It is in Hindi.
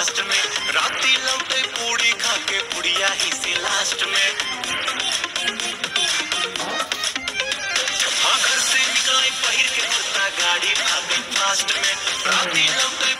लास्ट में। राती लौटे पूड़ी खा के पुड़िया ही से लास्ट में। हाँ घर से निकले पहिर के कुत्ता गाड़ी भागे फास्ट में। राती लौटे